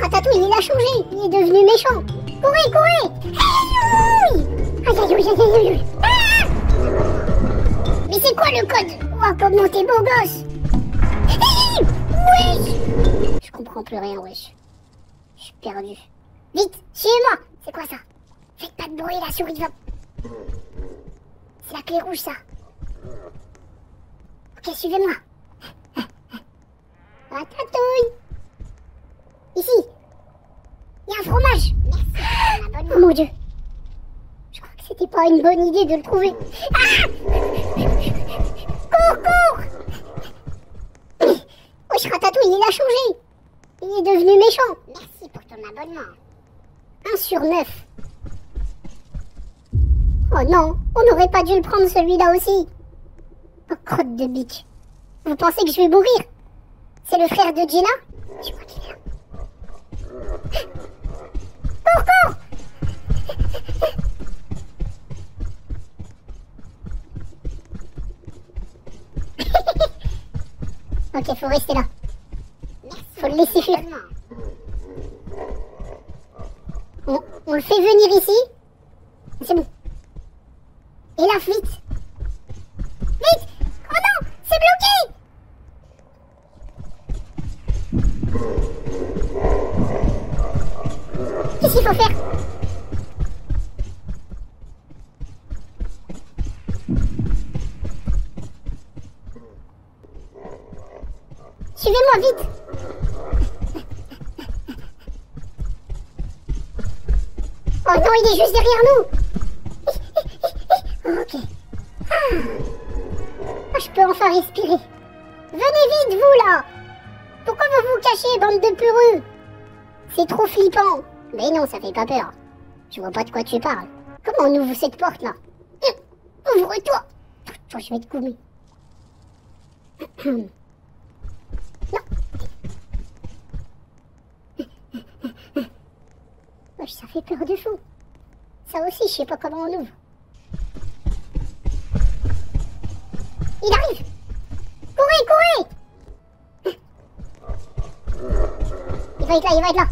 Ratatouille, il a changé. Il est devenu méchant. Courez, courez Aïe, aïe, aïe, aïe. Ah Mais c'est quoi le code Oh, comment t'es beau gosse Wesh Je comprends plus rien, wesh. Je suis perdu. Vite, suivez-moi C'est quoi ça Faites pas de bruit, la souris va... C'est la clé rouge, ça. Ok, suivez-moi. Ratatouille Ici Il y a un fromage Merci Oh mon dieu Je crois que c'était pas une bonne idée de le trouver. Ah Cours, cours Wesh, Ratatouille, il a changé Il est devenu méchant Merci pour ton abonnement. 1 sur 9. Oh non, on n'aurait pas dû le prendre celui-là aussi. Oh, crotte de bique. Vous pensez que je vais mourir? C'est le frère de Gina? Je est là. Cours, cours Ok, faut rester là. Faut le laisser fuir. On, on le fait venir ici. C'est bon. Et là, vite Oh non C'est bloqué Qu'est-ce qu'il faut faire Suivez-moi vite Oh non, il est juste derrière nous Ok. Ah. Ah, je peux enfin respirer. Venez vite, vous là Pourquoi vous vous cachez, bande de peureux? C'est trop flippant. Mais non, ça fait pas peur. Je vois pas de quoi tu parles. Comment on ouvre cette porte là? Ouvre-toi Toi, je vais te gommer. non. Wesh, ça fait peur de fou. Ça aussi, je sais pas comment on ouvre. Il arrive. Courez, courez. Il va être là, il va être là.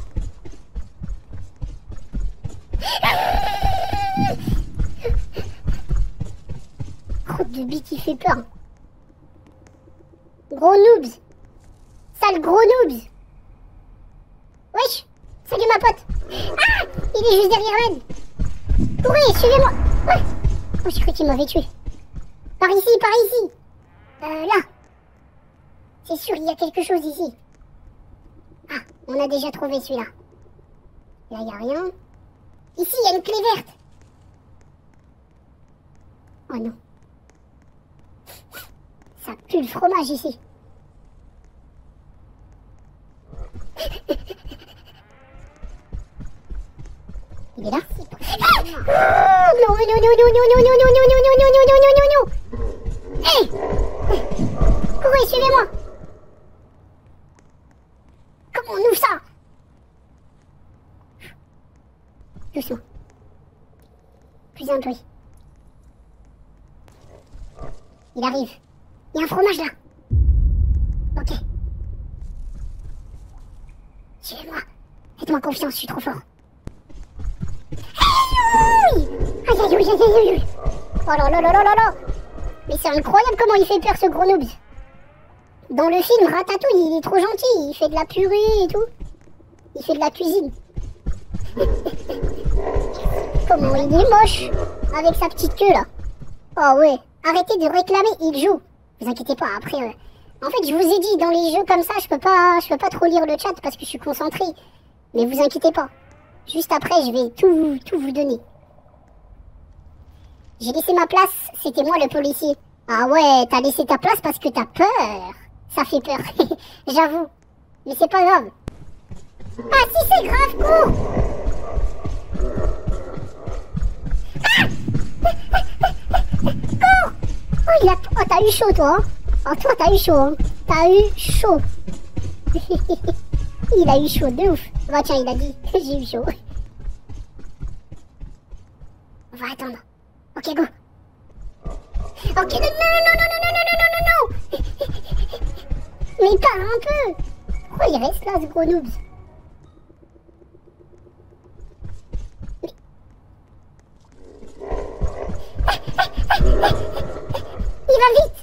Crotte de bite, il fait peur. Gros noobs. Sale gros noobs. Wesh Salut ma pote. Ah Il est juste derrière elle Courez, suivez-moi Ouais Oh, j'ai cru qu'il m'avait tué. Par ici, par ici Euh, là C'est sûr, il y a quelque chose ici. Ah, on a déjà trouvé celui-là. Là, il n'y a rien. Ici, il y a une clé verte Oh non. Ça pue le fromage ici. Il est là Ah Non, non, non, non, non, non, non, non, non, non, non, non, non, non, non, Hé Courez, suivez-moi Comment on ouvre ça? Doucement. Plus un bruit. Il arrive. Il y a un fromage là. Ok. Suivez-moi. Faites-moi confiance, je suis trop fort. Aïe aïe aïe aïe aïe Oh là là là là là là Mais c'est incroyable comment il fait peur ce gros noobs Dans le film Ratatouille, il est trop gentil, il fait de la purée et tout. Il fait de la cuisine. comment il est moche Avec sa petite queue là. Oh ouais, arrêtez de réclamer, il joue. Vous inquiétez pas, après... euh, En fait, je vous ai dit, dans les jeux comme ça, je peux pas, je peux pas trop lire le chat parce que je suis concentré. Mais vous inquiétez pas. Juste après, je vais tout, vous- tout vous donner. J'ai laissé ma place, c'était moi le policier. Ah ouais, t'as laissé ta place parce que t'as peur. Ça fait peur, j'avoue. Mais c'est pas grave. Ah si c'est grave, cours Cours Oh, il a... oh t'as eu chaud toi. Oh toi t'as eu chaud. Hein. T'as eu chaud. il a eu chaud de ouf. Bah tiens, il a dit. J'ai eu chaud. On va attendre. Ok, go. Ok, non, non, non, non, non, non, non, non, non, non. Mais parle un peu. Pourquoi il reste là, ce gros noob? Il va vite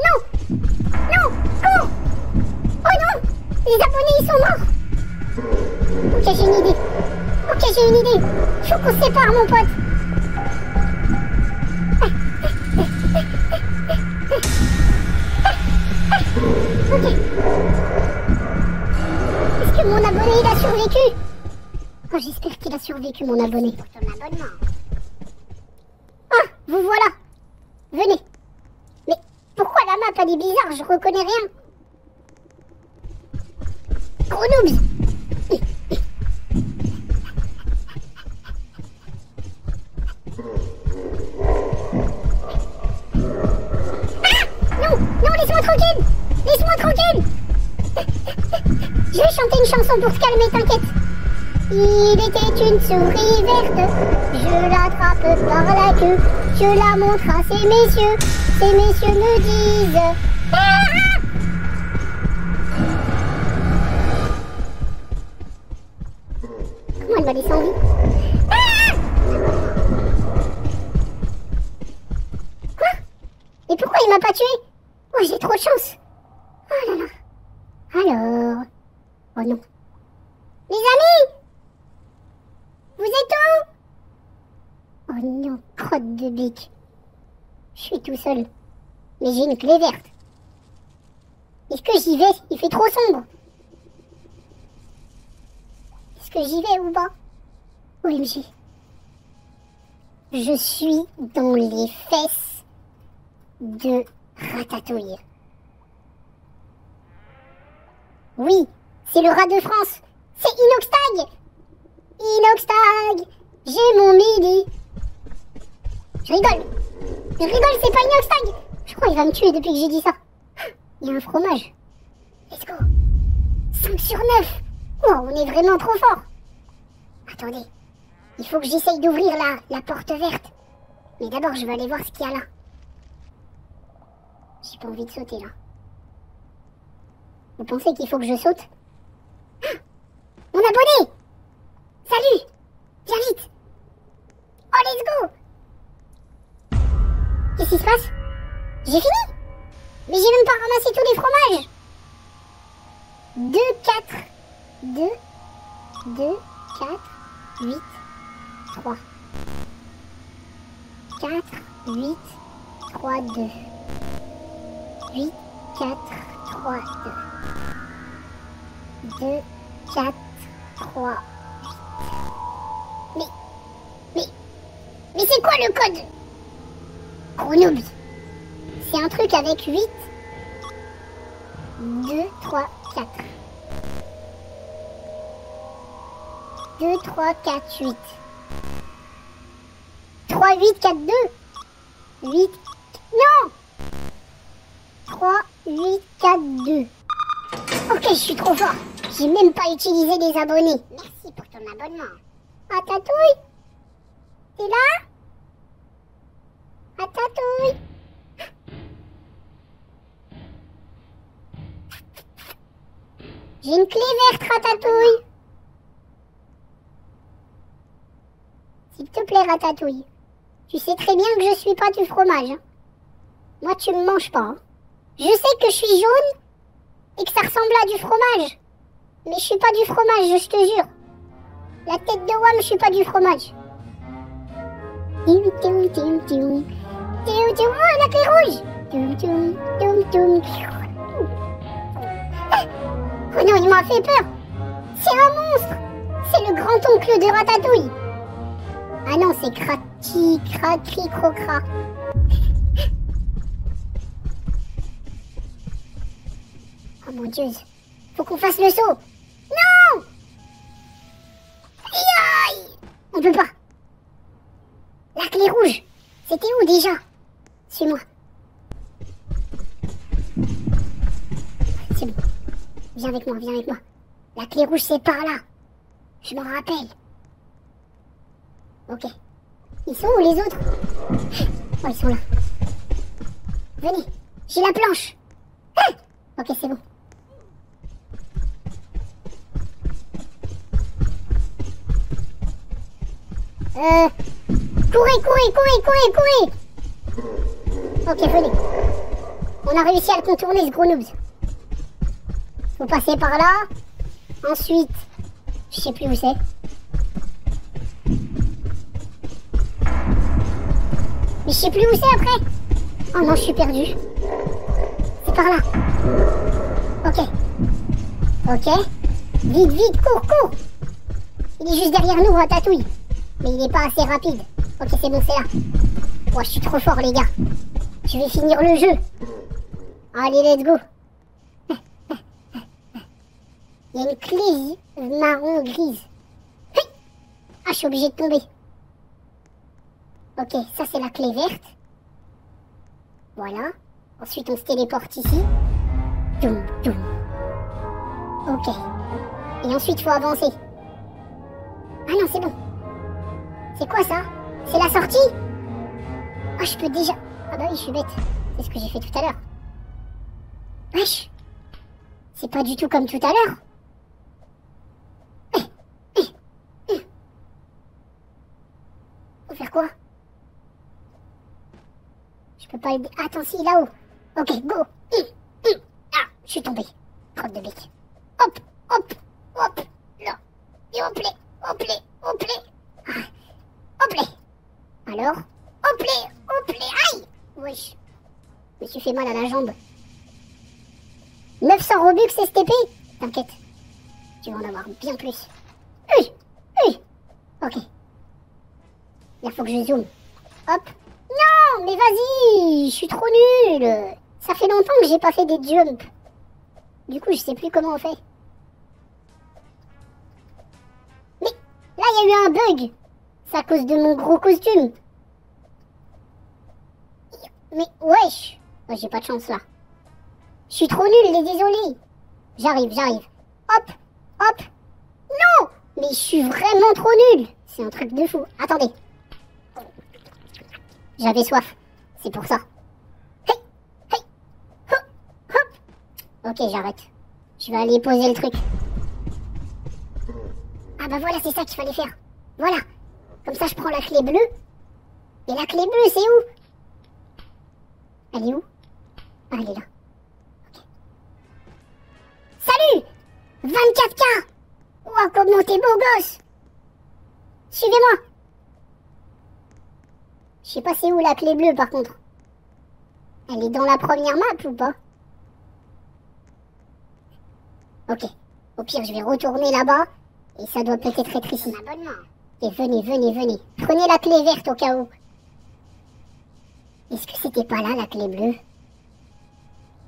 Non Non Cours Oh non Les abonnés, ils sont morts noobs j'ai une idée. Il faut qu'on se sépare, mon pote. Ok. Est-ce que mon abonné, il a survécu? Oh, j'espère qu'il a survécu, mon abonné. Ah, vous voilà. Venez. Mais pourquoi la map, elle est bizarre? Je reconnais rien. Gros noobs laisse-moi tranquille. Laisse-moi tranquille. Je vais chanter une chanson pour te calmer, t'inquiète. Il était une souris verte, je l'attrape par la queue, je la montre à ces messieurs, ces messieurs me disent... Comment elle vie. Ah Quoi Et pourquoi il m'a pas tué trop chance Oh là là Alors... Oh non. Les amis Vous êtes où? Oh non, crotte de bique. Je suis tout seul. Mais j'ai une clé verte. Est-ce que j'y vais? Il fait trop sombre. Est-ce que j'y vais ou pas? OMG. Je suis dans les fesses de Ratatouille. Oui, c'est le rat de France. C'est Inoxtag. Inoxtag, j'ai mon midi. Je rigole. Je rigole, c'est pas Inoxtag. Je crois qu'il va me tuer depuis que j'ai dit ça. Il y a un fromage. Let's go. 5 sur 9. Oh, on est vraiment trop fort. Attendez. Il faut que j'essaye d'ouvrir la, la porte verte. Mais d'abord, je vais aller voir ce qu'il y a là. J'ai pas envie de sauter là. Vous pensez qu'il faut que je saute Ah Mon abonné Salut Viens vite Oh, let's go Qu'est-ce qui se passe J'ai fini Mais j'ai même pas ramassé tous les fromages 2, 4, 2, 2, 4, 8, 3. 4, 8, 3, 2. 8, 4, 3, 2. 2, 4, 3, 8. Mais, mais, mais c'est quoi le code Chronobi. C'est un truc avec 8, 2, 3, 4. 2, 3, 4, 8. 3, 8, 4, 2. 8. Non 3, 8, 4, 2. Ok, je suis trop fort. J'ai même pas utilisé les abonnés. Merci pour ton abonnement. À tatouille T'es là? À tatouille J'ai une clé verte, Ratatouille. S'il te plaît, Ratatouille. Tu sais très bien que je suis pas du fromage. hein. Moi, tu me manges pas. hein. Je sais que je suis jaune et que ça ressemble à du fromage. Mais je suis pas du fromage, je te jure. La tête de Wam, je suis pas du fromage. Oh, la clé rouge tiou. Ah Oh non, il m'a fait peur C'est un monstre C'est le grand-oncle de Ratatouille Ah non, c'est Crati, Cracri, Crocra. Oh mon dieu, faut qu'on fasse le saut On peut pas La clé rouge C'était où déjà? Suis-moi. C'est bon. Viens avec moi, viens avec moi. La clé rouge, c'est par là. Je m'en rappelle. Ok. Ils sont où les autres? Oh, ils sont là. Venez, j'ai la planche. Ah ok, c'est bon. Euh... Courez, courez, courez, courez, courez Ok, venez. On a réussi à le contourner, ce gros noobs. Vous passez par là. Ensuite, je sais plus où c'est. Mais je sais plus où c'est après. Oh non, je suis perdu. C'est par là. Ok. Ok. Vite, vite, cours, cours. Il est juste derrière nous, hein, Ratatouille. Mais il n'est pas assez rapide. Ok, c'est bon, c'est là. Oh, je suis trop fort, les gars. Je vais finir le jeu. Allez, let's go. Il y a une clé marron grise. Ah, je suis obligé de tomber. Ok, ça c'est la clé verte. Voilà. Ensuite, on se téléporte ici. Doum, doum. Ok. Et ensuite, faut avancer. Ah non, c'est bon. C'est quoi ça? C'est la sortie? Ah, je peux déjà... Ah bah oui, je suis bête. C'est ce que j'ai fait tout à l'heure. Wesh C'est pas du tout comme tout à l'heure Faut faire quoi? Je peux pas aider. Attends, si, là-haut. Ok, go. Ah, je suis tombé. Crotte de bec. Hop, hop, hop. Là. Et hop, hop, hop, ah. hop. Alors Hop, hop, aïe Wesh. Je me suis fait mal à la jambe. 900 Robux STP T'inquiète. Tu vas en avoir bien plus. Oui, oui. Ok. Il faut que je zoome. Hop. Non, mais vas-y, je suis trop nulle. Ça fait longtemps que j'ai pas fait des jumps. Du coup, je sais plus comment on fait. Mais là, il y a eu un bug. C'est à cause de mon gros costume. Mais wesh. J'ai pas de chance là. Je suis trop nulle, les désolé. J'arrive, j'arrive. Hop, hop. Non Mais je suis vraiment trop nulle. C'est un truc de fou. Attendez. J'avais soif. C'est pour ça. Hey, hey, hop, hop. Ok, j'arrête. Je vais aller poser le truc. Ah bah voilà, c'est ça qu'il fallait faire. Voilà. Comme ça, je prends la clé bleue. Et la clé bleue, c'est où? Elle est où? Ah, elle est là. Salut 24K Wow, comment t'es beau gosse Suivez-moi je sais pas c'est où la clé bleue par contre. Elle est dans la première map ou pas? Ok. Au pire, je vais retourner là-bas. Et ça doit peut-être être ici. Et venez, venez, venez. Prenez la clé verte au cas où. Est-ce que c'était pas là la clé bleue?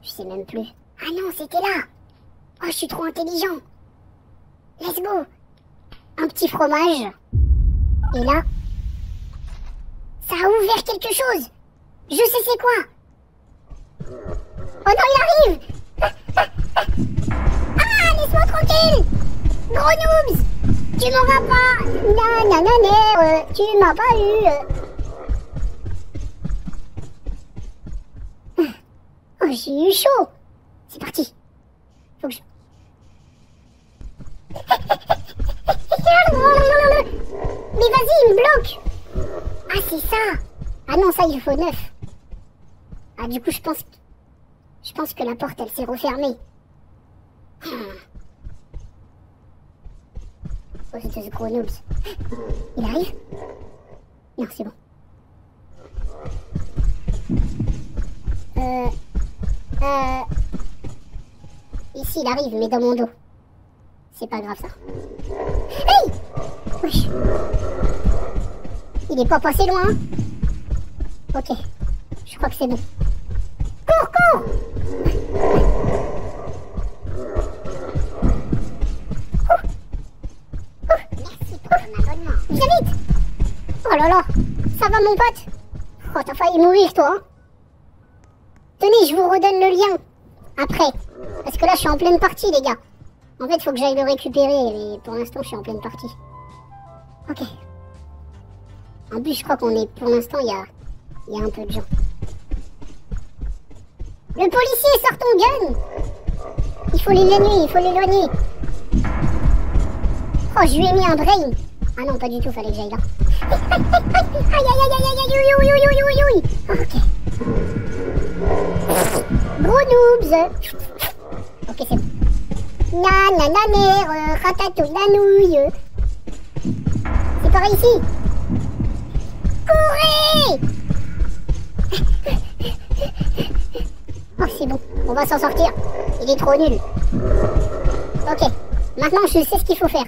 Je sais même plus. Ah non, c'était là Oh, je suis trop intelligent Let's go Un petit fromage. Et là, ça a ouvert quelque chose. Je sais c'est quoi. Oh non, il arrive Ah, laisse-moi tranquille Gros noobs Tu m'auras pas Nananana, euh, tu m'as pas eu. J'ai eu chaud C'est parti Faut que je... Mais vas-y, il me bloque ah, c'est ça Ah non, ça, il faut neuf. Ah, du coup, je pense... Je pense que la porte, elle s'est refermée. Oh, c'est ce gros noobs. Il arrive? Non, c'est bon. Euh... Euh... Ici, il arrive, mais dans mon dos. C'est pas grave, ça. Hey Wesh il est pas passé loin. Ok. Je crois que c'est bon. Cours, cours Merci pour ton abonnement. Viens vite Oh là là Ça va mon pote? Oh t'as failli mourir toi hein. Tenez, je vous redonne le lien. Après. Parce que là je suis en pleine partie les gars. En fait faut que j'aille le récupérer mais pour l'instant je suis en pleine partie. Ok. En plus, je crois qu'on est, pour l'instant, il y a, y a un peu de gens. Le policier, sort ton gun Il faut l'éloigner, il faut l'éloigner. Oh, je lui ai mis un brain. Ah non, pas du tout, fallait que j'aille là. Aïe, aïe, aïe, aïe, aïe, aïe, aïe, aïe, aïe, aïe, aïe. Ok. Gros noobs Ok, c'est bon. Nanananer, euh, ratatouille, nanouille. C'est pareil ici. Courez Oh, c'est bon. On va s'en sortir. Il est trop nul. Ok. Maintenant, je sais ce qu'il faut faire.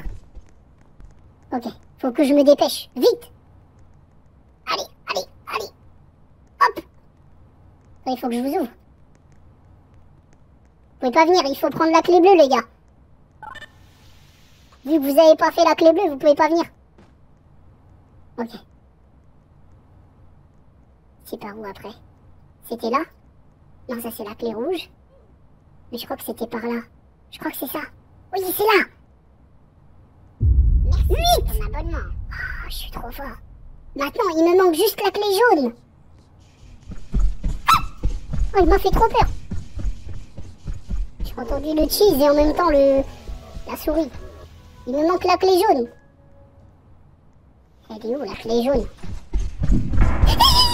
Ok. Faut que je me dépêche. Vite Il faut que je vous ouvre. Vous pouvez pas venir. Il faut prendre la clé bleue, les gars. Vu que vous avez pas fait la clé bleue, vous pouvez pas venir. Ok. C'est par où après? C'était là? Non, ça c'est la clé rouge. Mais je crois que c'était par là. Je crois que c'est ça. Oui, c'est là Merci pour ton abonnement. Oh, je suis trop fort. Maintenant, il me manque juste la clé jaune. Oh, il m'a fait trop peur. J'ai entendu le cheese et en même temps le la souris. Il me manque la clé jaune. Elle est où la clé jaune?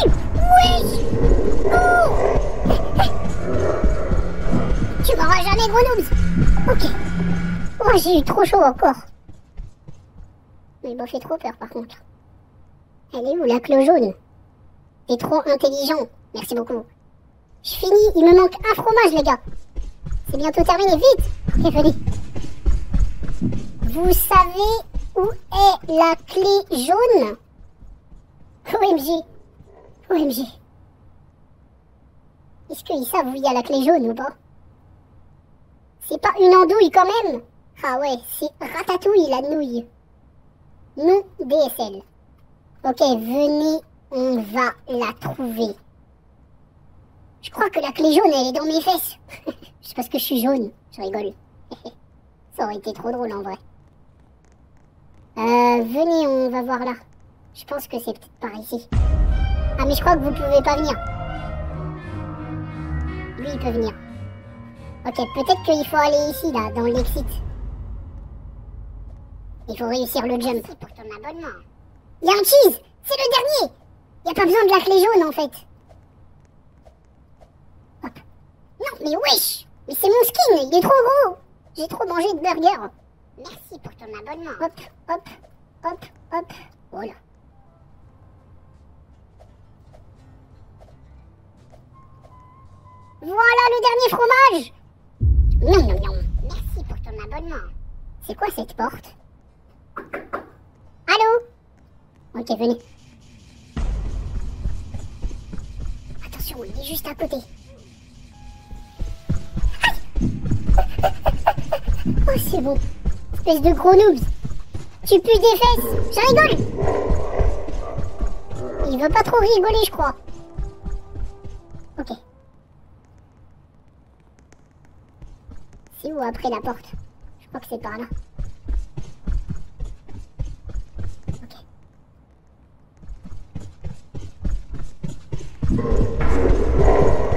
Oui Oh Tu m'auras jamais, gros Ok. Oh, j'ai eu trop chaud encore. Mais il m'a fait trop peur par contre. Elle est où la clé jaune? T'es trop intelligent. Merci beaucoup. Je finis, il me manque un fromage les gars. C'est bientôt terminé, vite venez. Vous savez où est la clé jaune? OMG. OMG. Est-ce qu'ils savent où il y a la clé jaune ou pas? C'est pas une andouille quand même? Ah ouais, c'est ratatouille la nouille. Non DSL. Ok, venez, on va la trouver. Je crois que la clé jaune, elle est dans mes fesses. C'est parce que je suis jaune. Je rigole. Ça aurait été trop drôle en vrai. Euh, venez, on va voir là. Je pense que c'est peut-être par ici. Ah, mais je crois que vous pouvez pas venir. Lui, il peut venir. Ok, peut-être qu'il faut aller ici, là, dans l'exit. Il faut réussir le jump. Pour ton abonnement. Il y a un cheese C'est le dernier Il n'y a pas besoin de la clé jaune, en fait. Hop. Non, mais wesh Mais c'est mon skin Il est trop gros J'ai trop mangé de burger. Merci pour ton abonnement. Hop, hop, hop, hop. Voilà. Voilà le dernier fromage Miam, miam, miam. Merci pour ton abonnement. C'est quoi cette porte? Allô? Ok, venez. Attention, il est juste à côté. Oh, c'est bon. Espèce de gros noobs. Tu pues des fesses. Je rigole. Il veut pas trop rigoler, je crois. Ok. C'est où après la porte? Je crois que c'est par là. Ok.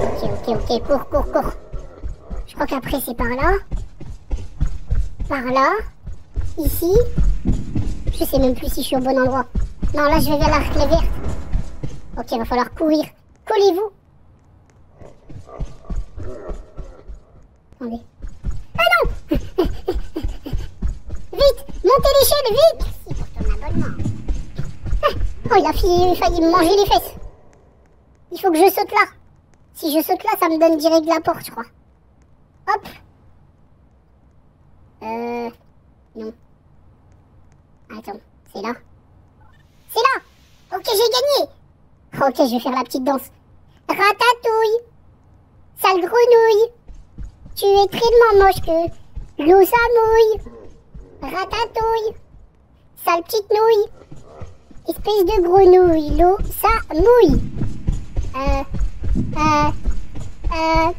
Ok, ok, ok, cours, cours, cours. Je crois qu'après c'est par là. Par là. Ici. Je sais même plus si je suis au bon endroit. Non, là je vais vers la clé verte. Ok, va falloir courir. Collez-vous. Attendez. Ah non Vite Montez l'échelle, vite abonnement. Oh, il a failli me manger les fesses. Il faut que je saute là. Si je saute là, ça me donne direct la porte, je crois. Hop. Euh... Non. Attends, c'est là. C'est là. Ok, j'ai gagné. Ok, je vais faire la petite danse. Ratatouille. Sale grenouille. Tu es tellement moche que l'eau ça mouille Ratatouille. Sale petite nouille. Espèce de grenouille, l'eau ça mouille Euh... Euh... Euh...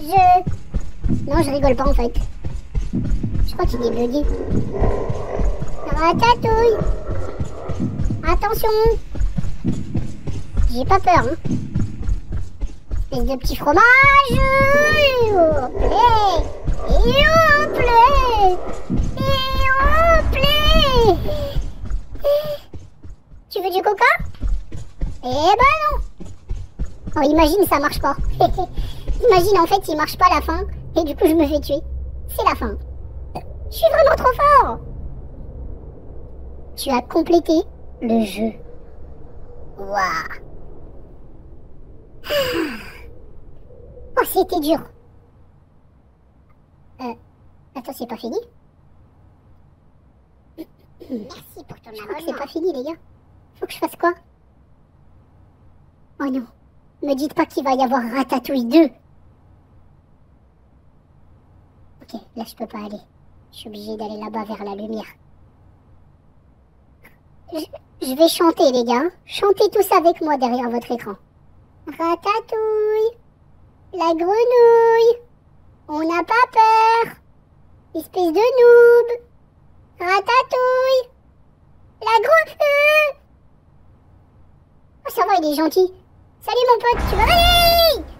Je... Non, je rigole pas en fait. Je crois qu'il est bugué. Ratatouille Attention J'ai pas peur, hein. Espèce de petit fromage Hop là Hop là Tu veux du coca? Eh ben non Oh, imagine, ça marche pas. imagine, en fait, il marche pas la fin, et du coup, je me fais tuer. C'est la fin. Je suis vraiment trop fort Tu as complété le jeu. Waouh Oh, c'était dur. Euh, attends, c'est pas fini Merci pour ton que c'est abonnement. pas fini, les gars. Faut que je fasse quoi? Oh non. Me dites pas qu'il va y avoir Ratatouille 2. Ok, là je peux pas aller. Je suis obligé d'aller là-bas vers la lumière. Je, vais chanter, les gars. Chantez tous avec moi derrière votre écran. Ratatouille. La grenouille. On n'a pas peur. Espèce de noob. Ratatouille. La grenouille. Oh, ça va, il est gentil. Salut mon pote, tu vas... Allez